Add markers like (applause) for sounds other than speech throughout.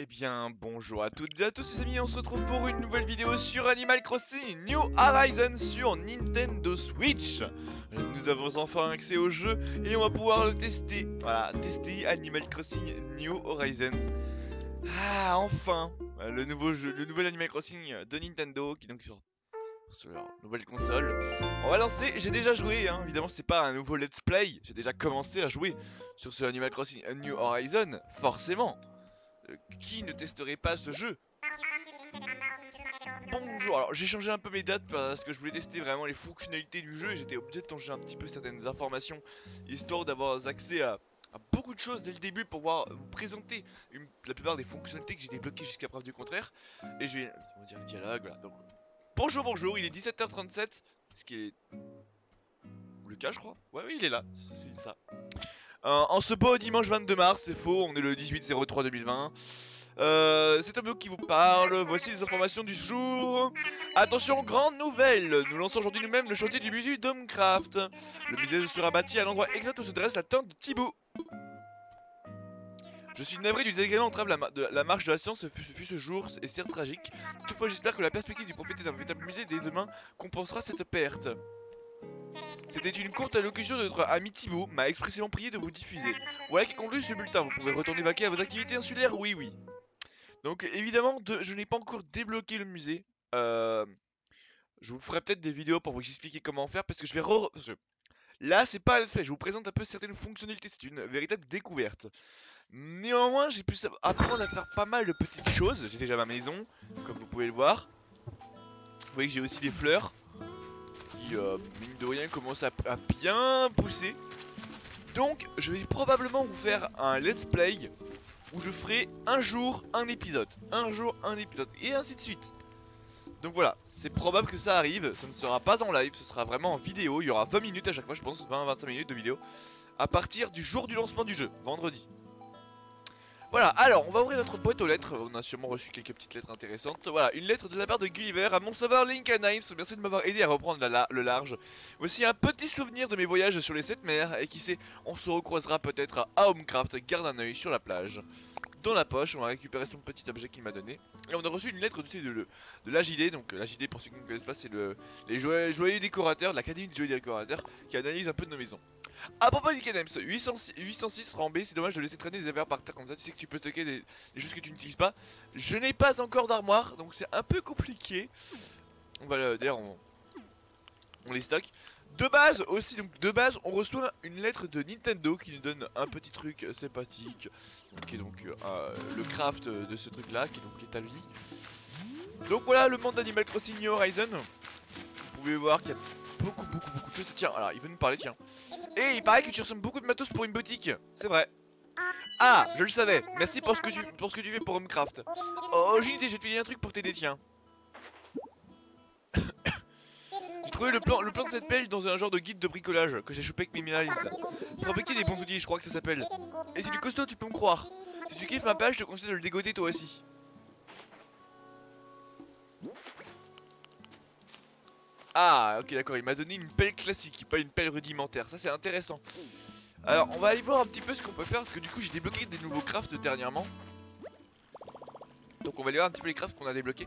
Eh bien, bonjour à toutes et à tous les amis, on se retrouve pour une nouvelle vidéo sur Animal Crossing New Horizons sur Nintendo Switch. Nous avons enfin accès au jeu et on va pouvoir le tester. Voilà, tester Animal Crossing New Horizons. Ah, enfin Le nouveau jeu, le nouvel Animal Crossing de Nintendo qui est donc sur, sur leur nouvelle console. On va lancer, j'ai déjà joué, hein. évidemment c'est pas un nouveau let's play. J'ai déjà commencé à jouer sur ce Animal Crossing New Horizons, forcément qui ne testerait pas ce jeu. Bonjour, alors j'ai changé un peu mes dates parce que je voulais tester vraiment les fonctionnalités du jeu et j'étais obligé de changer un petit peu certaines informations histoire d'avoir accès à, beaucoup de choses dès le début pour pouvoir vous présenter la plupart des fonctionnalités que j'ai débloquées jusqu'à preuve du contraire. Et je vais on va dire dialogue voilà donc bonjour bonjour il est 17h37 ce qui est le cas je crois. Ouais oui il est là c'est ça euh, en ce beau dimanche 22 mars, c'est faux, on est le 18-03-2020. Euh, c'est un qui vous parle, voici les informations du jour. Attention, grande nouvelle, nous lançons aujourd'hui nous-mêmes le chantier du musée Domecraft. Le musée sera bâti à l'endroit exact où se dresse la tente de Thibaut. Je suis navré du désagrément entrave la, de, la marche de la science fut, fut ce jour, et certes tragique. Toutefois, j'espère que la perspective du profiter d'un véritable musée dès demain compensera cette perte. C'était une courte allocution de notre ami Thibaut, m'a expressément prié de vous diffuser. Voilà qui conclut ce bulletin, vous pouvez retourner vaquer à vos activités insulaires, oui oui. Donc évidemment, je n'ai pas encore débloqué le musée. Euh, je vous ferai peut-être des vidéos pour vous expliquer comment faire, parce que je vais re... Là, c'est pas fait, je vous présente un peu certaines fonctionnalités, c'est une véritable découverte. Néanmoins, j'ai pu apprendre à faire pas mal de petites choses. J'ai déjà ma maison, comme vous pouvez le voir. Vous voyez que j'ai aussi des fleurs. Euh, mine de rien, commence à, bien pousser. Donc, je vais probablement vous faire un let's play où je ferai un jour un épisode, un jour un épisode, et ainsi de suite. Donc voilà, c'est probable que ça arrive, ça ne sera pas en live, ce sera vraiment en vidéo, il y aura 20 minutes à chaque fois, je pense, 20-25 minutes de vidéo, à partir du jour du lancement du jeu, vendredi. Voilà, alors on va ouvrir notre boîte aux lettres. On a sûrement reçu quelques petites lettres intéressantes. Voilà, une lettre de la part de Gulliver à mon sauveur Link and Knives. Merci de m'avoir aidé à reprendre le large. Voici un petit souvenir de mes voyages sur les sept mers. Et qui sait, on se recroisera peut-être à Homecraft. Garde un oeil sur la plage. Dans la poche, on va récupérer son petit objet qu'il m'a donné. Et on a reçu une lettre de, de, de, de l'AJD. Donc l'AJD, pour ceux qui ne connaissent pas, c'est le, les joyeux, décorateurs, l'Académie des joyeux décorateurs, qui analyse un peu de nos maisons. A propos du KNMS, 806 rambé, c'est dommage de laisser traîner des affaires par terre comme ça, tu sais que tu peux stocker des, choses que tu n'utilises pas. Je n'ai pas encore d'armoire, donc c'est un peu compliqué. On va d'ailleurs on, les stocke. De base aussi, donc de base, on reçoit une lettre de Nintendo qui nous donne un petit truc sympathique, qui est donc euh, le craft de ce truc là, qui est donc vie. Donc voilà le monde d'Animal Crossing New Horizon. Vous pouvez voir qu'il y a beaucoup, beaucoup, beaucoup de choses. Tiens, alors il veut nous parler, tiens. Et il paraît que tu ressembles beaucoup de matos pour une boutique. C'est vrai. Ah, je le savais. Merci pour ce que tu, pour ce que tu fais pour Homecraft. Oh, j'ai une idée, je vais te filer un truc pour t'aider, tiens. (coughs) j'ai trouvé le plan, le plan de cette pelle dans un genre de guide de bricolage que j'ai chopé avec mes minalistes. Fabriquer des bons outils, je crois que ça s'appelle. Et c'est du costaud, tu peux me croire. Si tu kiffes ma page, je te conseille de le dégoter toi aussi. Ah, ok, d'accord, il m'a donné une pelle classique, pas une pelle rudimentaire. Ça, c'est intéressant. Alors, on va aller voir un petit peu ce qu'on peut faire, parce que du coup, j'ai débloqué des nouveaux crafts dernièrement. Donc, on va aller voir un petit peu les crafts qu'on a débloqués.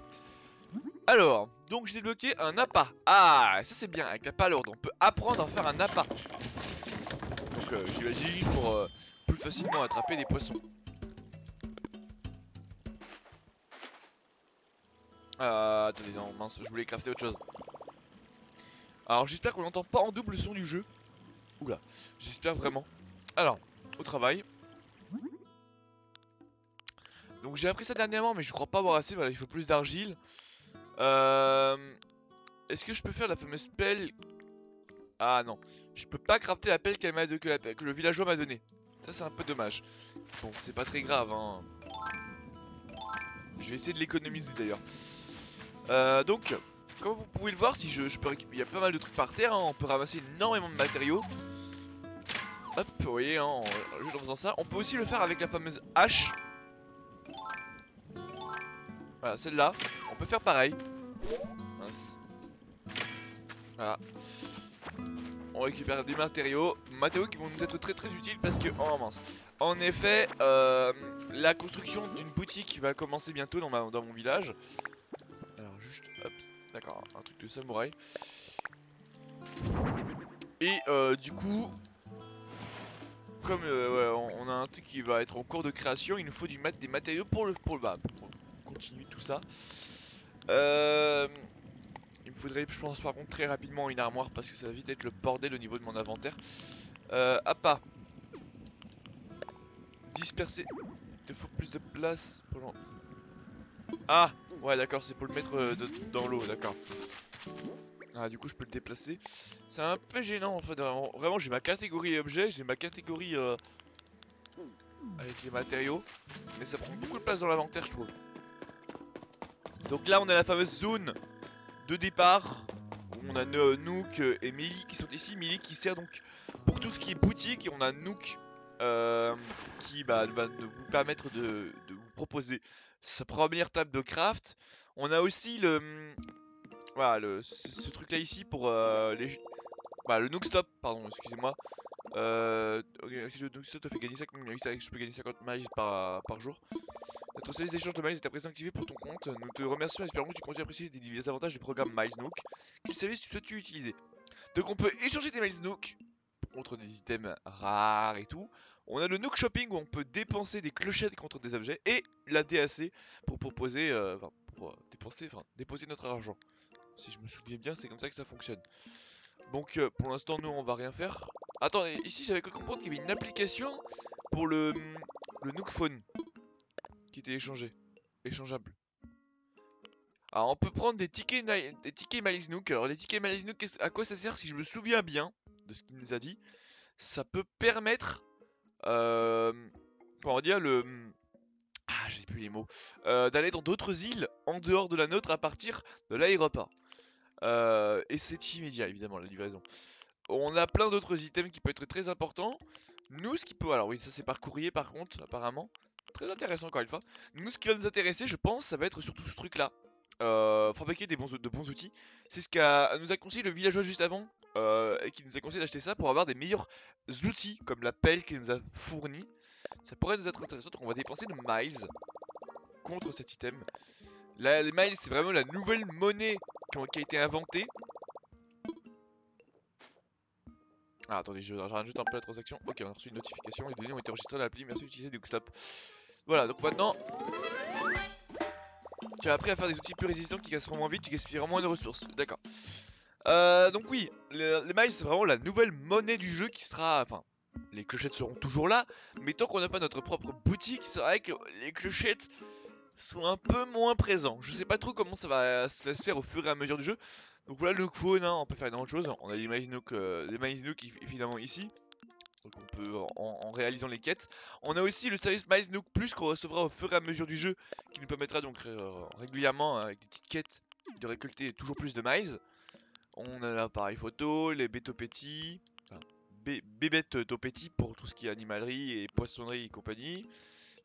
Alors, donc j'ai débloqué un appât. Ah, ça c'est bien, avec la palourde, on peut apprendre à faire un appât. Donc, euh, j'imagine pour euh, plus facilement attraper des poissons. Euh, attendez, non, mince, je voulais crafter autre chose. Alors j'espère qu'on n'entend pas en double le son du jeu. Oula, j'espère vraiment. Alors, au travail. Donc j'ai appris ça dernièrement, mais je crois pas avoir assez. Voilà, il faut plus d'argile. Euh... Est-ce que je peux faire la fameuse pelle? Ah non, je peux pas crafter la pelle que, que le villageois m'a donné. Ça c'est un peu dommage. Bon, c'est pas très grave. Hein. Je vais essayer de l'économiser d'ailleurs. Euh, donc, comme vous pouvez le voir, si je, peux il y a pas mal de trucs par terre, hein. on peut ramasser énormément de matériaux. Hop, vous voyez, hein, juste en faisant ça. On peut aussi le faire avec la fameuse hache. Voilà, celle-là. On peut faire pareil. Mince. Voilà. On récupère des matériaux. Matériaux qui vont nous être très très utiles parce que... Oh mince. En effet, euh, la construction d'une boutique va commencer bientôt dans, ma, dans mon village. Un truc de samouraï. Et euh, du coup, comme euh, on, a un truc qui va être en cours de création, il nous faut du mat des matériaux pour le pour, le- bah, pour continuer tout ça. Euh, il me faudrait, je pense par contre très rapidement une armoire parce que ça va vite être le bordel au niveau de mon inventaire. Euh, Appa. Disperser. Il te faut plus de place pour Ah Ouais d'accord, c'est pour le mettre euh, dans l'eau, d'accord. Ah du coup je peux le déplacer. C'est un peu gênant en fait. Vraiment, j'ai ma catégorie objet, j'ai ma catégorie euh, avec les matériaux. Mais ça prend beaucoup de place dans l'inventaire je trouve. Donc là on a la fameuse zone de départ. Où on a No- Nook euh, et Millie qui sont ici. Millie qui sert donc pour tout ce qui est boutique. Et on a Nook euh, qui bah, va vous permettre de vous proposer sa première table de craft. On a aussi le... hum, Voilà, le, ce, ce truc là ici pour euh, les... Bah, le Nook Stop, pardon, excusez-moi. Euh, si le Nook Stop te fait gagner 5 je peux gagner 50 miles par, par jour. Notre service d'échange de miles est à présent activé pour ton compte. Nous te remercions et espérons que tu continues à apprécier divers avantages du programme Miles Nook. Quel service souhaites-tu utiliser? Donc on peut échanger des Miles Nook contre des items rares et tout. On a le Nook Shopping où on peut dépenser des clochettes contre des objets et la DAC pour proposer, euh, pour euh, dépenser, enfin, déposer notre argent. Si je me souviens bien, c'est comme ça que ça fonctionne. Donc euh, pour l'instant, nous on va rien faire. Attends, et ici j'avais cru comprendre qu'il y avait une application pour le, Nook Phone qui était échangé, échangeable. Alors on peut prendre des tickets, des tickets Miles Nook. Alors les tickets Miles Nook, à quoi ça sert si je me souviens bien de ce qu'il nous a dit? Ça peut permettre, comment dire, le... Ah, j'ai plus les mots. Euh, d'aller dans d'autres îles en dehors de la nôtre à partir de l'aéroport. Euh, et c'est immédiat, évidemment, la livraison. On a plein d'autres items qui peuvent être très importants. Nous, ce qui peut... Alors oui, ça c'est par courrier par contre, apparemment. Très intéressant encore une fois. Nous, ce qui va nous intéresser, je pense, ça va être surtout ce truc-là. Euh, fabriquer des bons, de bons outils. C'est ce qu'a nous a conseillé le villageois juste avant. euh, et qui nous a conseillé d'acheter ça pour avoir des meilleurs outils, comme la pelle qu'il nous a fourni. Ça pourrait nous être intéressant, on va dépenser nos miles contre cet item. Là, les miles, c'est vraiment la nouvelle monnaie qui a, été inventée. Ah, attendez, je, je juste un peu la transaction. Ok, on a reçu une notification. Les données ont été enregistrées dans l'appli. Merci d'utiliser Duckstop. Voilà, donc maintenant, tu as appris à faire des outils plus résistants qui casseront moins vite, tu gaspilleras moins de ressources. D'accord. Euh, donc oui, le- les miles c'est vraiment la nouvelle monnaie du jeu qui sera... Enfin, les clochettes seront toujours là, mais tant qu'on n'a pas notre propre boutique, c'est vrai que les clochettes sont un peu moins présents. Je sais pas trop comment ça va, se faire au fur et à mesure du jeu. Donc voilà le hein, on peut faire énormément de choses. On a les miles Nook, euh, les miles Nook évidemment ici. Donc on peut, en, réalisant les quêtes. On a aussi le service Miles Nook Plus qu'on recevra au fur et à mesure du jeu, qui nous permettra donc euh, régulièrement, avec des petites quêtes, de récolter toujours plus de miles. On a l'appareil photo, les bétopétis, bébêtes topetti pour tout ce qui est animalerie et poissonnerie et compagnie.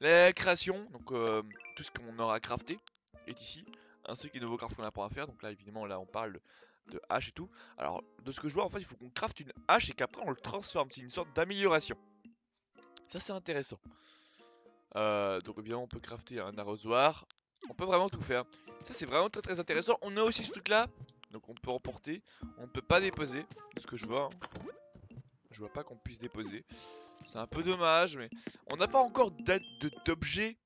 La création, donc euh, tout ce qu'on aura crafté est ici, ainsi que les nouveaux crafts qu'on a pour faire. Donc là évidemment là on parle de hache et tout. Alors de ce que je vois en fait il faut qu'on crafte une hache et qu'après on le transforme, c'est une sorte d'amélioration. Ça c'est intéressant. Euh, donc évidemment on peut crafter un arrosoir, on peut vraiment tout faire. Ça c'est vraiment très très intéressant. On a aussi ce truc là, donc on peut emporter, on peut pas déposer, de ce que je vois. hein. Je vois pas qu'on puisse déposer. C'est un peu dommage, mais on n'a pas encore d'objets,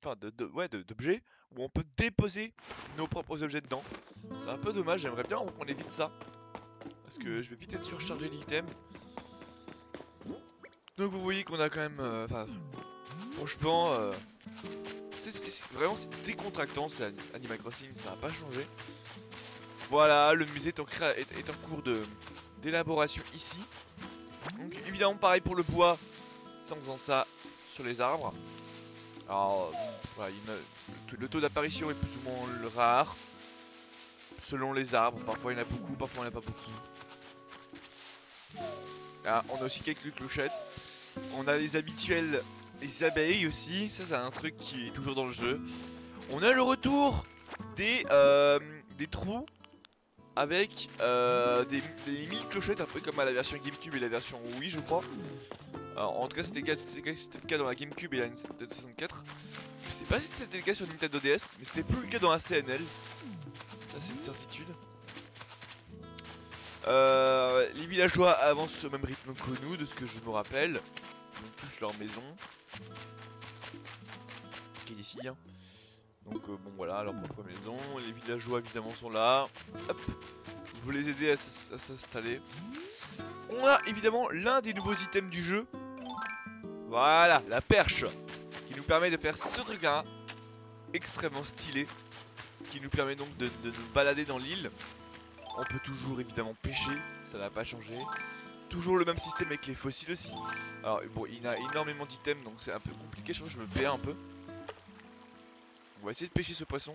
enfin de, de- ouais d'objets où on peut déposer nos propres objets dedans. C'est un peu dommage, j'aimerais bien qu'on évite ça. Parce que je vais vite être surchargé d'items. Donc vous voyez qu'on a quand même... euh, Enfin, franchement... euh, vraiment c'est décontractant, c'est Ani- Animal Crossing, ça n'a pas changé. Voilà, le musée est en, est, cours d'élaboration ici. Donc évidemment pareil pour le bois, sans faisant ça sur les arbres. Alors, le, taux d'apparition est plus ou moins rare. Selon les arbres, parfois il y en a beaucoup, parfois il n'y en a pas beaucoup. Ah, on a aussi quelques clochettes. On a les habituels, les abeilles aussi. Ça, c'est un truc qui est toujours dans le jeu. On a le retour des, euh, trous avec euh, des, des 1000 clochettes, un peu comme à la version GameCube et la version Wii, je crois. Alors, en tout cas, c'était le, cas dans la GameCube et la Nintendo 64. Je sais pas si c'était le cas sur Nintendo DS, mais c'était plus le cas dans la CNL. Ça, c'est une certitude. Euh, les villageois avancent au même rythme que nous, de ce que je me rappelle. Ils ont leur maison. Qui est ici. Hein. Donc euh, bon voilà, leur propre maison. Les villageois évidemment sont là. Hop. Vous les aider à s'installer. On a évidemment l'un des nouveaux items du jeu. Voilà, la perche. Qui nous permet de faire ce truc là. Extrêmement stylé. Qui nous permet donc de, nous balader dans l'île. On peut toujours évidemment pêcher, ça n'a pas changé. Toujours le même système avec les fossiles aussi. Alors bon, il a énormément d'items donc c'est un peu compliqué, je pense que je me perds un peu. On va essayer de pêcher ce poisson.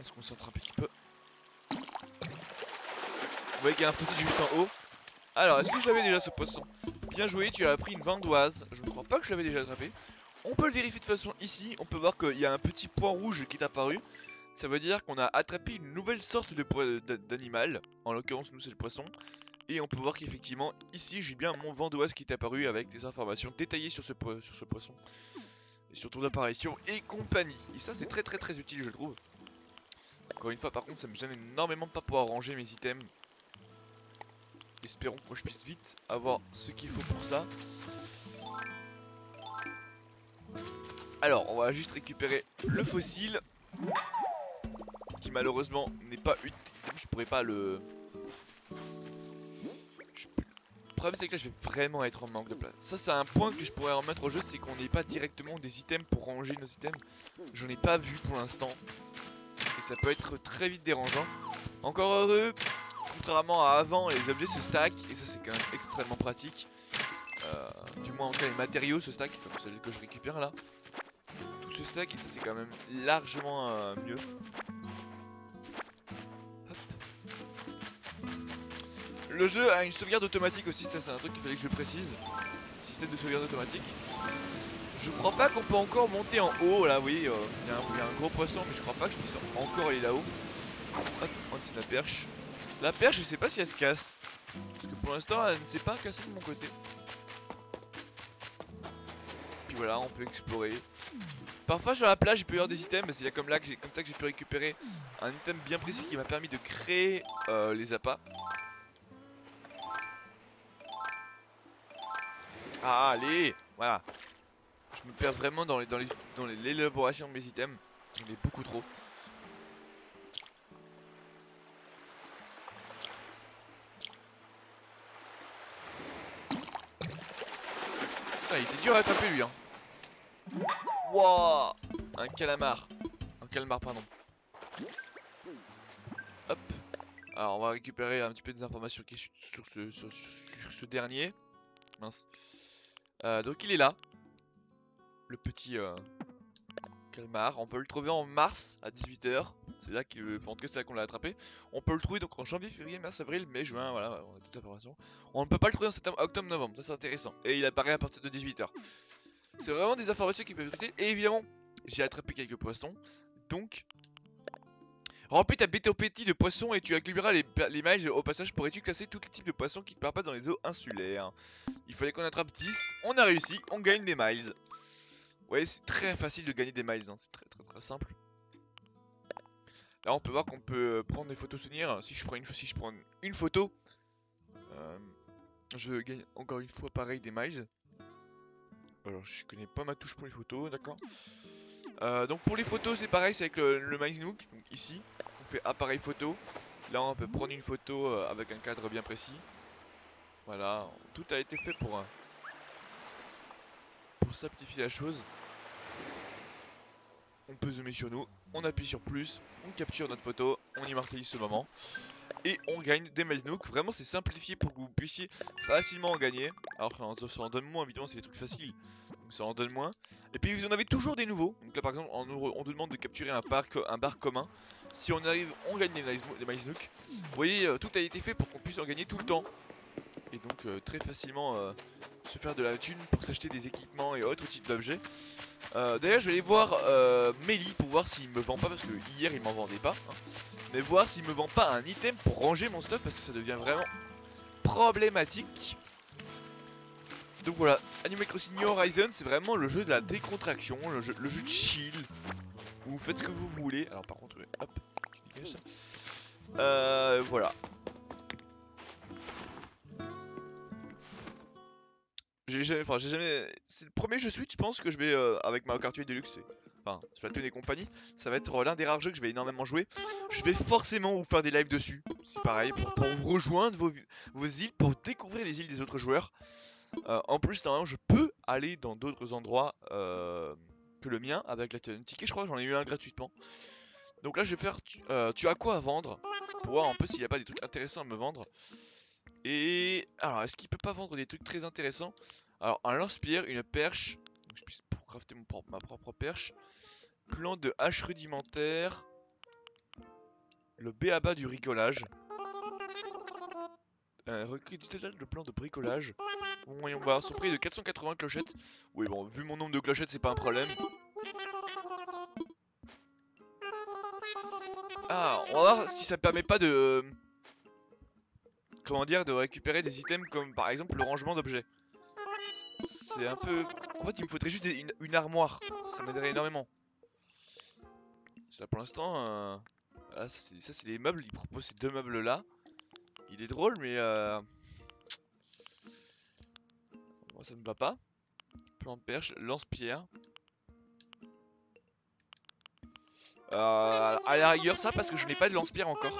On se concentre un petit peu. Vous voyez qu'il y a un fossile juste en haut. Alors, est-ce que je l'avais déjà ce poisson Bien joué, tu as pris une vandoise. Je ne crois pas que je l'avais déjà attrapé. On peut le vérifier de façon ici. On peut voir qu'il y a un petit point rouge qui est apparu. Ça veut dire qu'on a attrapé une nouvelle sorte d'animal. En l'occurrence, nous, c'est le poisson. Et on peut voir qu'effectivement, ici, j'ai bien mon vent d'ouest qui est apparu avec des informations détaillées sur ce, sur ce poisson. Et sur ton apparition et compagnie. Et ça, c'est très très très utile, je trouve. Encore une fois, par contre, ça me gêne énormément de pas pouvoir ranger mes items. Espérons que je puisse vite avoir ce qu'il faut pour ça. Alors, on va juste récupérer le fossile. Qui malheureusement n'est pas utile. Je pourrais pas le problème c'est que là je vais vraiment être en manque de place. Ça c'est un point que je pourrais remettre au jeu, c'est qu'on n'ait pas directement des items pour ranger nos items. J'en ai pas vu pour l'instant. Et ça peut être très vite dérangeant. Encore heureux, contrairement à avant, les objets se stack et ça c'est quand même extrêmement pratique. Euh, du moins en cas les matériaux se stack, comme celui que je récupère là. Tout se stack et ça c'est quand même largement euh, mieux. Le jeu a une sauvegarde automatique aussi, ça c'est un truc qu'il fallait que je précise. Système de sauvegarde automatique. Je crois pas qu'on peut encore monter en haut là, oui, euh, il y, a un gros poisson mais je crois pas que je puisse encore aller là-haut. Hop, on tire la perche. La perche je sais pas si elle se casse. Parce que pour l'instant elle ne s'est pas cassée de mon côté. Puis voilà, on peut explorer. Parfois sur la plage peut y avoir des items, c'est comme, là que comme ça que j'ai pu récupérer un item bien précis qui m'a permis de créer euh, les appâts. Ah, allez Voilà. Je me perds vraiment dans l'élaboration dans les, dans de mes items. J'en ai beaucoup trop. Dur à attraper lui hein. Wouah Un calamar. Un calamar pardon. Hop. Alors on va récupérer un petit peu des informations qui sur ce, sur ce dernier. Mince. Euh, donc il est là. Le petit euh, calmar. On peut le trouver en mars à 18h. C'est là en tout cas c'est là qu'on l'a attrapé. On peut le trouver donc en janvier, février, mars, avril, mai, juin, voilà, on a toute l'information. On ne peut pas le trouver en septembre, octobre, novembre, ça c'est intéressant. Et il apparaît à partir de 18h. C'est vraiment des informations qui peuvent être. Et évidemment, j'ai attrapé quelques poissons. Donc, Remplis ta petit de poissons et tu accumuleras les, les miles. Au passage, pourrais-tu classer tous les types de poissons qui te partent pas dans les eaux insulaires? Il fallait qu'on attrape 10. On a réussi. On gagne des miles. Ouais, c'est très facile de gagner des miles. Hein. C'est très très très simple. Là, on peut voir qu'on peut euh, prendre des photos souvenirs. Si je prends une, si une photo, euh, je gagne encore une fois pareil des miles. Alors, je connais pas ma touche pour les photos, d'accord euh, donc pour les photos c'est pareil, c'est avec le, le donc ici, on fait appareil photo. Là on peut prendre une photo avec un cadre bien précis. Voilà, tout a été fait pour, pour simplifier la chose. On peut zoomer sur nous, on appuie sur plus, on capture notre photo, on immortalise ce moment. Et on gagne des Nook. Vraiment c'est simplifié pour que vous puissiez facilement en gagner. Alors ça en donne moins évidemment c'est des trucs faciles. Donc ça en donne moins. Et puis vous en avez toujours des nouveaux. Donc là par exemple on, nous demande de capturer un, parc, un bar commun. Si on arrive on gagne des, Nook. Vous voyez euh, tout a été fait pour qu'on puisse en gagner tout le temps. Et donc euh, très facilement euh, se faire de la thune pour s'acheter des équipements et autres types d'objets. D'ailleurs je vais aller voir Meli pour voir s'il me vend pas parce que hier il m'en vendait pas. Hein. Mais voir s'il me vend pas un item pour ranger mon stuff parce que ça devient vraiment problématique. Donc voilà, Animal Crossing New Horizon, c'est vraiment le jeu de la décontraction, le jeu, de chill. Vous faites ce que vous voulez. Alors par contre, hop, ça. Euh, voilà. J'ai jamais, c'est le premier jeu Switch, je pense que je vais euh, avec Mario Kart 8 Deluxe, enfin Splatoon et compagnie. Ça va être l'un des rares jeux que je vais énormément jouer. Je vais forcément vous faire des lives dessus. C'est pareil pour, vous rejoindre vos, vos îles, pour découvrir les îles des autres joueurs. Euh, en plus, normalement, je peux aller dans d'autres endroits euh, que le mien avec la ticket. Je crois j'en ai eu un gratuitement. Donc là, je vais faire. Tu, euh, tu as quoi à vendre? Pour voir un peu s'il n'y a pas des trucs intéressants à me vendre. Et alors, est-ce qu'il peut pas vendre des trucs très intéressants? Alors, un lance-pierre, une perche. Donc, je puisse crafter ma propre perche. Plan de hache rudimentaire. Le béaba du rigolage. Un recueil du total de plan de bricolage. Bon, voyons voir, son prix de 480 clochettes. Oui, bon, vu mon nombre de clochettes, c'est pas un problème. Ah, on va voir si ça me permet pas de... Comment dire, de récupérer des items comme par exemple le rangement d'objets. C'est un peu... En fait, il me faudrait juste une, armoire. Ça m'aiderait énormément. Là, pour l'instant... euh, ça, c'est- les meubles. Il propose ces deux meubles-là. Il est drôle, mais... Euh... Moi, ça ne va pas. Plan de perche, lance-pierre. Euh, à ça parce que je n'ai pas de lance-pierre encore.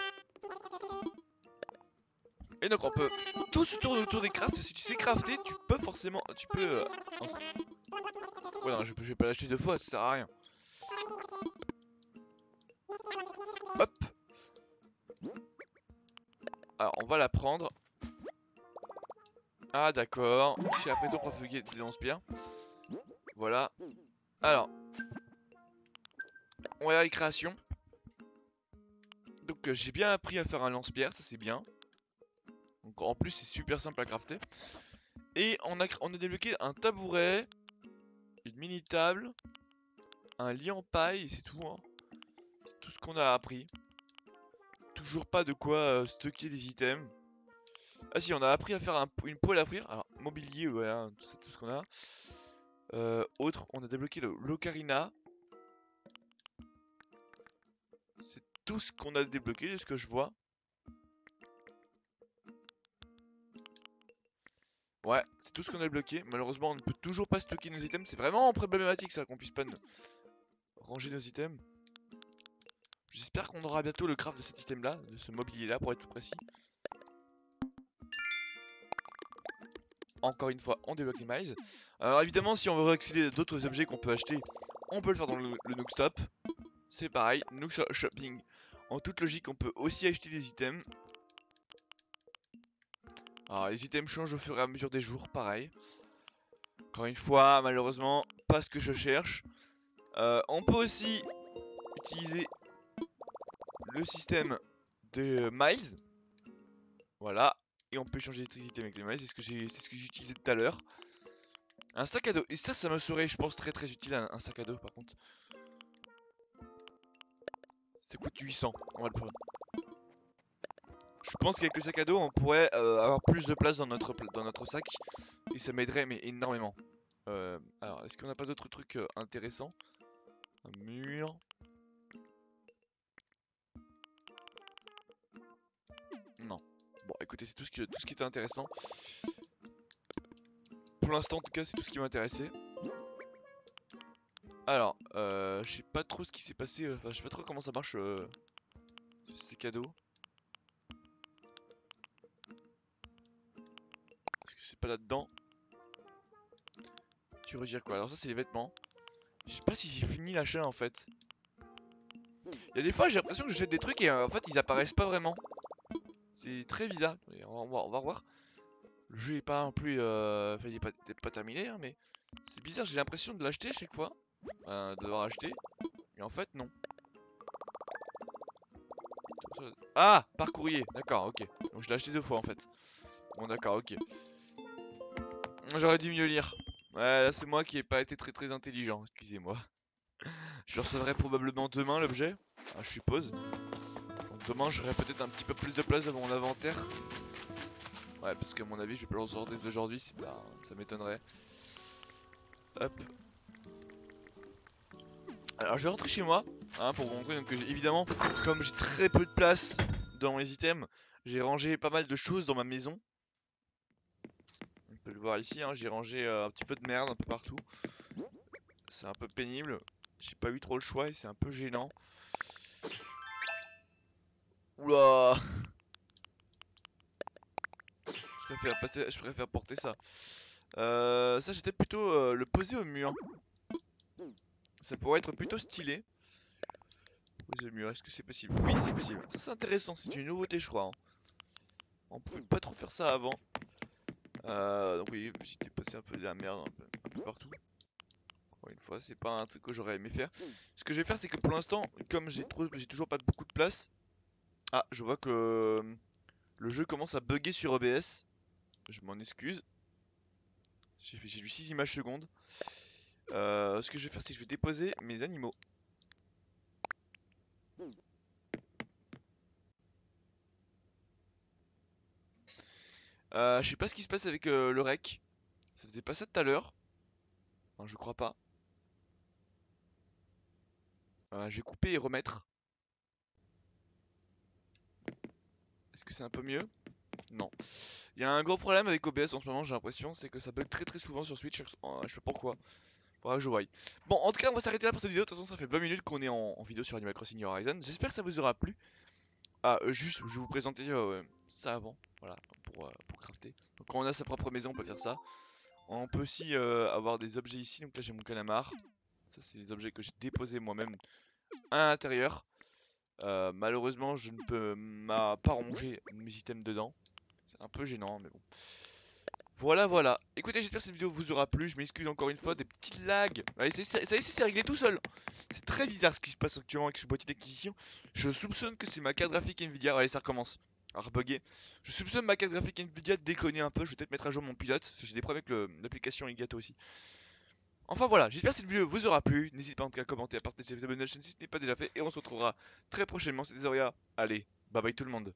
Et donc on peut tout se tourne autour des crafts. Si tu sais crafter, tu peux forcément, tu peux. euh, Ouais non, je, vais pas l'acheter deux fois, ça sert à rien. Hop. Alors on va la prendre. Ah d'accord. J'ai la prison fabriquer des lance-pierres. Voilà. Alors. On va à la création. Donc euh, j'ai bien appris à faire un lance-pierre, ça c'est bien. En plus c'est super simple à crafter. Et on a, débloqué un tabouret, une mini table, un lit en paille, c'est tout. hein. C'est tout ce qu'on a appris. Toujours pas de quoi euh, stocker des items. Ah si, on a appris à faire une poêle à frire. Alors mobilier, ouais, hein, tout c'est tout ce qu'on a. Euh, autre, on a débloqué l'ocarina. C'est tout ce qu'on a débloqué, de ce que je vois. Ouais, c'est tout ce qu'on a débloqué. Malheureusement, on ne peut toujours pas stocker nos items. C'est vraiment problématique ça, qu'on puisse pas ranger nos items. J'espère qu'on aura bientôt le craft de cet item là, de ce mobilier là pour être précis. Encore une fois, on débloque les miles. Alors évidemment, si on veut accéder à d'autres objets qu'on peut acheter, on peut le faire dans le, le Nook Stop. C'est pareil, Nook Sho- Shopping. En toute logique, on peut aussi acheter des items. Les items changent au fur et à mesure des jours, pareil. Encore une fois, malheureusement, pas ce que je cherche. Euh, on peut aussi utiliser le système de miles. Voilà. Et on peut changer les items avec les miles. C'est ce que j'ai utilisé tout à l'heure. Un sac à dos. Et ça, ça me serait, je pense, très très utile, un, un sac à dos par contre. Ça coûte 800. On va le prendre. Je pense qu'avec le sac à dos, on pourrait euh, avoir plus de place dans notre, dans notre sac. Et ça m'aiderait, mais énormément. Euh, alors, est-ce qu'on n'a pas d'autres trucs euh, intéressants? Un mur. Non. Bon, écoutez, c'est tout, ce qui était intéressant. Pour l'instant, en tout cas, c'est tout ce qui m'intéressait. Alors, euh, je sais pas trop ce qui s'est passé. Enfin, je sais pas trop comment ça marche. Ces cadeaux. Là-dedans Tu retires quoi? Alors ça c'est les vêtements. Je sais pas si j'ai fini l'achat en fait. Il y a des fois j'ai l'impression que j'achète des trucs et euh, en fait ils apparaissent pas vraiment. C'est très bizarre. On va, on va voir. Le jeu est pas non plus... Euh... Il pas terminé hein, mais... C'est bizarre, j'ai l'impression de l'acheter chaque fois. Euh, de l'avoir acheté. Et en fait non. Ah Par courrier, d'accord, ok. Donc je l'ai acheté deux fois en fait. Bon d'accord, ok. J'aurais dû mieux lire. Ouais, c'est moi qui ai pas été très très intelligent, excusez-moi. (laughs) Je recevrai probablement demain l'objet, ah, je suppose. Donc demain j'aurai peut-être un petit peu plus de place dans mon inventaire. Ouais, parce qu'à mon avis, je vais pas le recevoir dès aujourd'hui, ça m'étonnerait. Hop. Alors, je vais rentrer chez moi, hein, pour vous montrer que évidemment, comme j'ai très peu de place dans mes items, j'ai rangé pas mal de choses dans ma maison. Ici, hein, j'ai rangé euh, un petit peu de merde un peu partout. C'est un peu pénible. J'ai pas eu trop le choix et c'est un peu gênant. Oula (laughs) je préfère, porter- je préfère porter ça. Euh, ça, j'étais plutôt euh, le poser au mur. Ça pourrait être plutôt stylé. Poser au mur, est-ce que c'est possible? Oui, c'est possible. Ça, c'est intéressant. C'est une nouveauté, je crois. hein. On pouvait pas trop faire ça avant. Euh, donc oui, j'étais passé un peu de la merde un peu, partout. Encore une fois, c'est pas un truc que j'aurais aimé faire. Ce que je vais faire, c'est que pour l'instant, comme j'ai toujours pas beaucoup de place. Ah, je vois que euh, le jeu commence à bugger sur OBS. Je m'en excuse. J'ai lu 6 images secondes. Euh, ce que je vais faire, c'est que je vais déposer mes animaux. Euh, je sais pas ce qui se passe avec euh, le rec. Ça faisait pas ça tout à l'heure. Je crois pas. Euh, je vais couper et remettre. Est-ce que c'est un peu mieux? Non. Il y a un gros problème avec OBS en ce moment, j'ai l'impression, c'est que ça bug très très souvent sur Switch. euh, je sais pas pourquoi. Faudra que je voie. Bon, en tout cas, on va s'arrêter là pour cette vidéo. De toute façon, ça fait 20 minutes qu'on est en, vidéo sur Animal Crossing Horizon. J'espère que ça vous aura plu. Ah, euh, juste, je vais vous présenter euh, ça avant. Voilà, pour, euh, pour crafter. Donc, quand on a sa propre maison, on peut faire ça. On peut aussi avoir des objets ici. Donc là, j'ai mon calamar. Ça, c'est les objets que j'ai déposés moi-même à l'intérieur. Malheureusement, je ne peux pas ranger mes items dedans. C'est un peu gênant, mais bon. Voilà, voilà. Écoutez, j'espère que cette vidéo vous aura plu. Je m'excuse encore une fois des petits lags. Allez, ça, y est, c'est réglé tout seul. C'est très bizarre ce qui se passe actuellement avec ce boîtier d'acquisition. Je soupçonne que c'est ma carte graphique Nvidia. Allez, ça recommence. À rebugger. Je soupçonne ma carte graphique Nvidia de déconner un peu. Je vais peut-être mettre à jour mon pilote. J'ai des problèmes avec l'application Elgato aussi. Enfin voilà, j'espère que cette vidéo vous aura plu. N'hésitez pas en tout cas à commenter, à partager, à vous abonner à la chaîne si ce n'est pas déjà fait. Et on se retrouvera très prochainement. C'était Zoria. Allez, bye bye tout le monde.